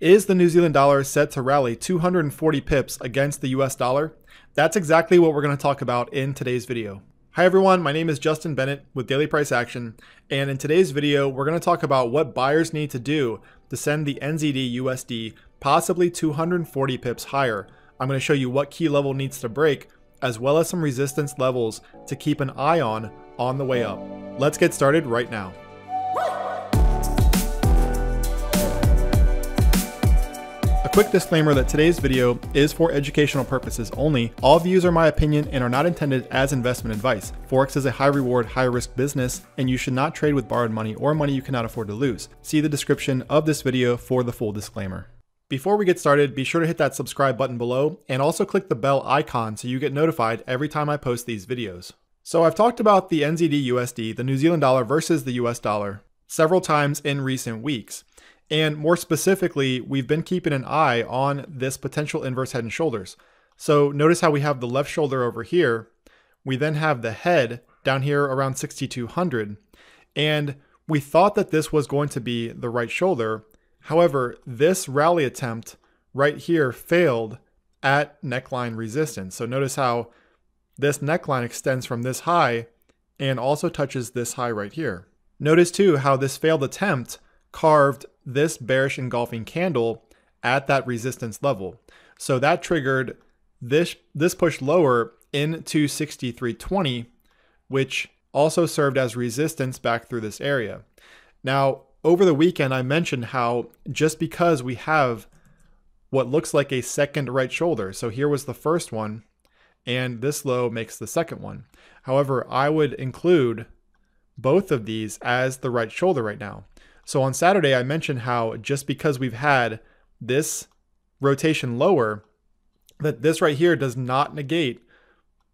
Is the New Zealand dollar set to rally 240 pips against the US dollar? That's exactly what we're going to talk about in today's video. Hi everyone, my name is Justin Bennett with Daily Price Action, and in today's video, we're going to talk about what buyers need to do to send the NZD USD possibly 240 pips higher. I'm going to show you what key level needs to break, as well as some resistance levels to keep an eye on on the way up. Let's get started right now. Quick disclaimer that today's video is for educational purposes only. All views are my opinion and are not intended as investment advice. Forex is a high reward, high risk business, and you should not trade with borrowed money or money you cannot afford to lose. See the description of this video for the full disclaimer. Before we get started, be sure to hit that subscribe button below and also click the bell icon so you get notified every time I post these videos. So I've talked about the NZD USD, the New Zealand dollar versus the US dollar, several times in recent weeks. And more specifically, we've been keeping an eye on this potential inverse head and shoulders. So notice how we have the left shoulder over here. We then have the head down here around 6,200. And we thought that this was going to be the right shoulder. However, this rally attempt right here failed at neckline resistance. So notice how this neckline extends from this high and also touches this high right here. Notice too how this failed attempt carved this bearish engulfing candle at that resistance level. So that triggered this this push lower into 6320, which also served as resistance back through this area. Now, over the weekend, I mentioned how just because we have what looks like a second right shoulder, so here was the first one, and this low makes the second one. However, I would include both of these as the right shoulder right now. So on Saturday, I mentioned how just because we've had this rotation lower, that this right here does not negate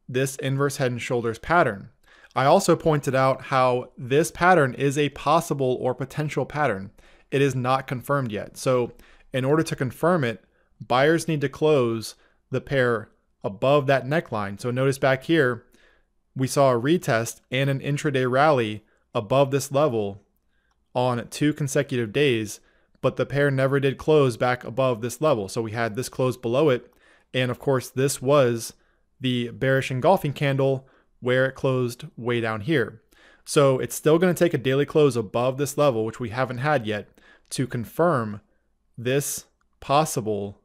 this inverse head and shoulders pattern. I also pointed out how this pattern is a possible or potential pattern. It is not confirmed yet. So in order to confirm it, buyers need to close the pair above that neckline. So notice back here, we saw a retest and an intraday rally above this level on two consecutive days, but the pair never did close back above this level. So we had this close below it. And of course, this was the bearish engulfing candle where it closed way down here. So it's still going to take a daily close above this level, which we haven't had yet, to confirm this possible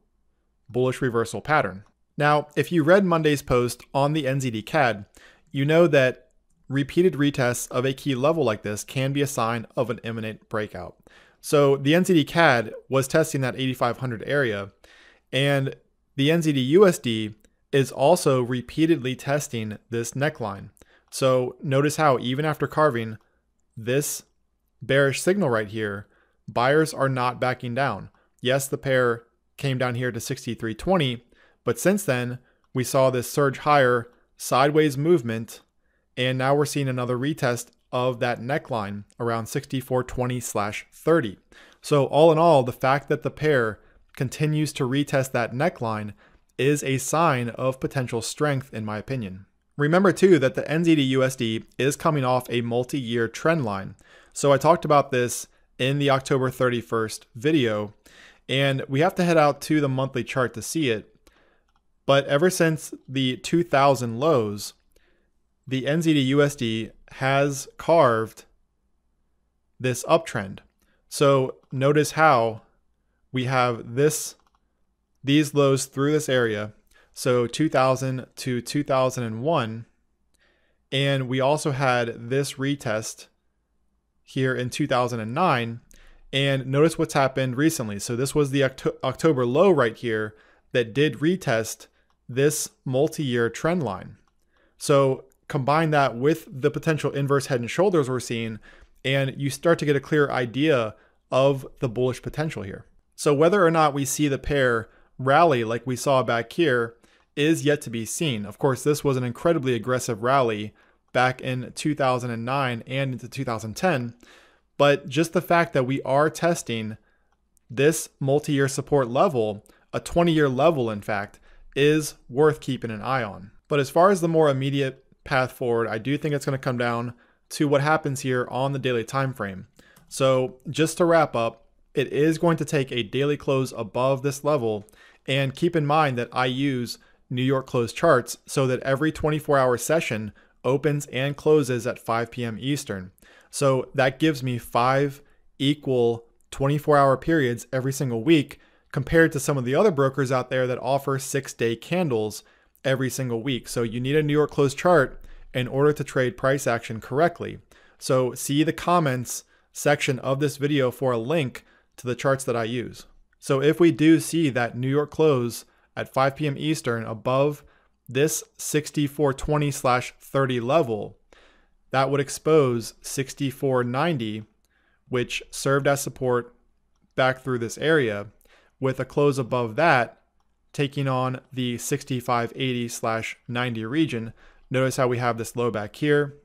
bullish reversal pattern. Now, if you read Monday's post on the NZD CAD, you know that repeated retests of a key level like this can be a sign of an imminent breakout. So the NZD CAD was testing that 8500 area, and the NZD USD is also repeatedly testing this neckline. So notice how even after carving this bearish signal right here, buyers are not backing down. Yes, the pair came down here to 6320, but since then we saw this surge higher sideways movement and now we're seeing another retest of that neckline around 6420 30. So all in all, the fact that the pair continues to retest that neckline is a sign of potential strength in my opinion. Remember too that the NZD USD is coming off a multi-year trend line. So I talked about this in the October 31st video and we have to head out to the monthly chart to see it. But ever since the 2000 lows, the NZD USD has carved this uptrend. So notice how we have this these lows through this area. So 2000 to 2001 and we also had this retest here in 2009 and notice what's happened recently. So this was the Octo October low right here that did retest this multi-year trend line. So combine that with the potential inverse head and shoulders we're seeing, and you start to get a clear idea of the bullish potential here. So whether or not we see the pair rally like we saw back here is yet to be seen. Of course, this was an incredibly aggressive rally back in 2009 and into 2010, but just the fact that we are testing this multi-year support level, a 20-year level in fact, is worth keeping an eye on. But as far as the more immediate path forward, I do think it's going to come down to what happens here on the daily time frame. So just to wrap up, it is going to take a daily close above this level. And keep in mind that I use New York close charts so that every 24 hour session opens and closes at 5 p.m. Eastern. So that gives me five equal 24 hour periods every single week compared to some of the other brokers out there that offer six day candles every single week. So you need a New York close chart in order to trade price action correctly. So see the comments section of this video for a link to the charts that I use. So if we do see that New York close at 5 p.m. Eastern above this 6420 slash 30 level, that would expose 6490, which served as support back through this area, with a close above that taking on the 6580 slash 90 region. Notice how we have this low back here,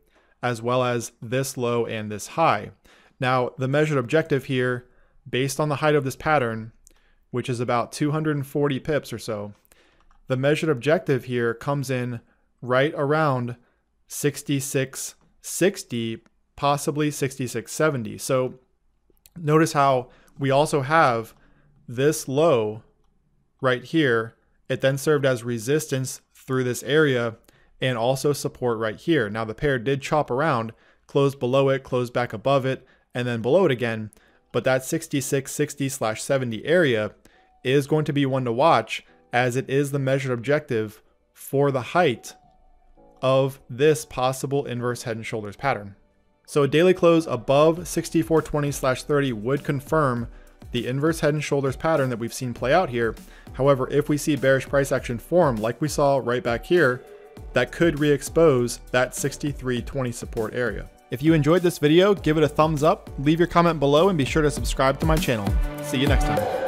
as well as this low and this high. Now, the measured objective here, based on the height of this pattern, which is about 240 pips or so, the measured objective here comes in right around 6660, possibly 6670. So notice how we also have this low right here. It then served as resistance through this area and also support right here. Now the pair did chop around, close below it, close back above it, and then below it again. But that 66, 60 slash 70 area is going to be one to watch as it is the measured objective for the height of this possible inverse head and shoulders pattern. So a daily close above 6420 slash 30 would confirm the inverse head and shoulders pattern that we've seen play out here. However, if we see bearish price action form like we saw right back here, that could re-expose that 6320 support area. If you enjoyed this video, give it a thumbs up, leave your comment below, and be sure to subscribe to my channel. See you next time.